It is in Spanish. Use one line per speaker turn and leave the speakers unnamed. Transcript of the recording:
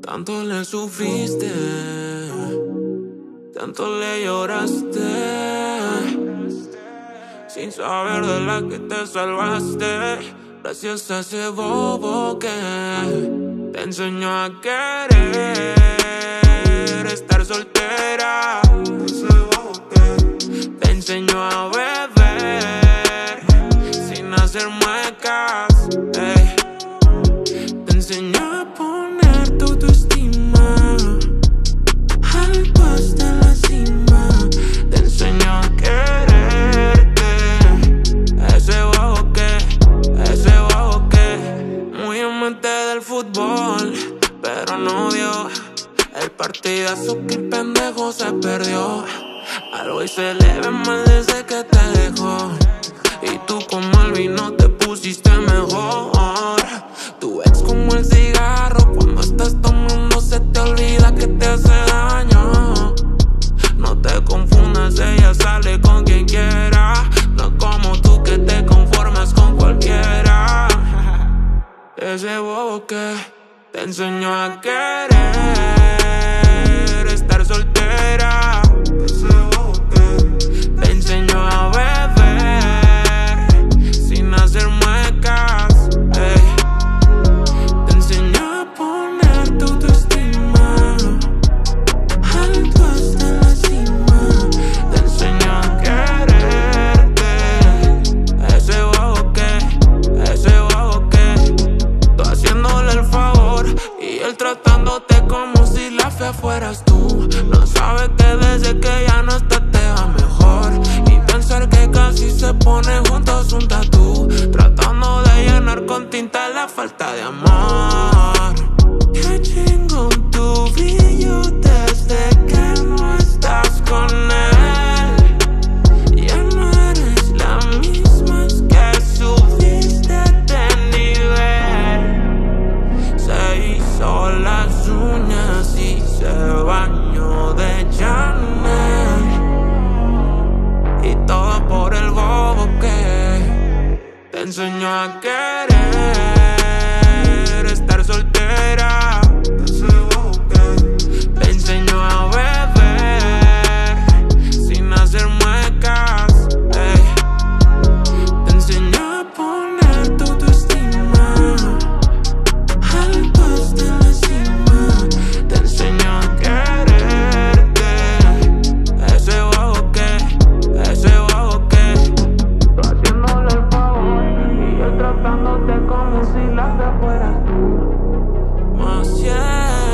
Tanto le sufriste, tanto le lloraste, sin saber de la que te salvaste. Gracias a ese bobo que te enseñó a querer muecas. Te enseñó a poner tu autoestima alto hasta la cima. Te enseñó a quererte. Ese bajo que, ese bajo que. Muy amante del fútbol, pero no vio el partidazo que el pendejo se perdió. Algo y se le ve mal desde que te dejó. Y tú Ese bobo que te enseñó a querer fueras tú. No sabes que desde que ya no está te va mejor. Y pensar que casi se pone juntos un tatú. Tratando de llenar con tinta la falta de amor. Enseñó a querer como si la fueras tú. Más yeah.